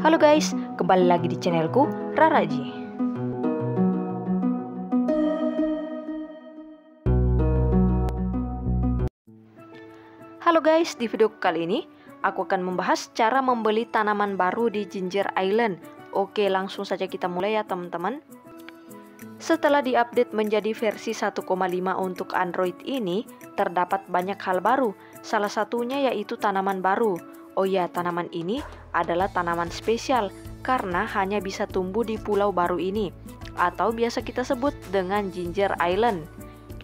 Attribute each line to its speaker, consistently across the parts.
Speaker 1: Halo guys, kembali lagi di channelku Raraji. Halo guys, di video kali ini aku akan membahas cara membeli tanaman baru di Ginger Island. Oke, langsung saja kita mulai ya teman-teman. Setelah diupdate menjadi versi 1,5 untuk Android ini, terdapat banyak hal baru. Salah satunya yaitu tanaman baru. Oh ya, tanaman ini adalah tanaman spesial karena hanya bisa tumbuh di pulau baru ini atau biasa kita sebut dengan Ginger Island.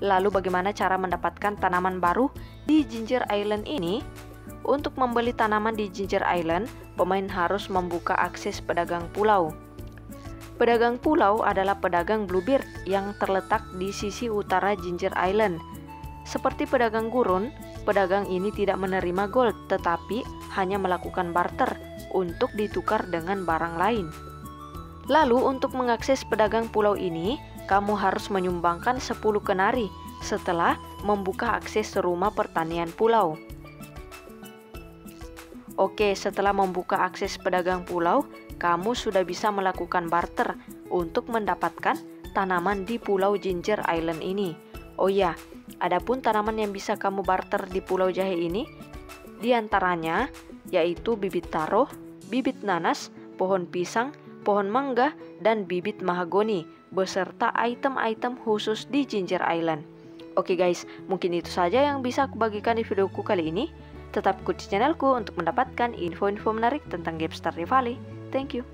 Speaker 1: Lalu bagaimana cara mendapatkan tanaman baru di Ginger Island ini? Untuk membeli tanaman di Ginger Island, pemain harus membuka akses pedagang pulau. Pedagang pulau adalah pedagang Bluebird yang terletak di sisi utara Ginger Island. Seperti pedagang gurun, pedagang ini tidak menerima gold tetapi hanya melakukan barter untuk ditukar dengan barang lain. Lalu untuk mengakses pedagang pulau ini, kamu harus menyumbangkan 10 kenari setelah membuka akses rumah pertanian pulau. Oke, setelah membuka akses pedagang pulau, kamu sudah bisa melakukan barter untuk mendapatkan tanaman di pulau Ginger Island ini. Oh ya, Adapun tanaman yang bisa kamu barter di Pulau Jahe ini di antaranya yaitu bibit taro, bibit nanas, pohon pisang, pohon mangga, dan bibit mahagoni beserta item-item khusus di Ginger Island. Oke guys, mungkin itu saja yang bisa aku bagikan di videoku kali ini. Tetap ikuti channelku untuk mendapatkan info-info menarik tentang Game Stardew Valley. Thank you.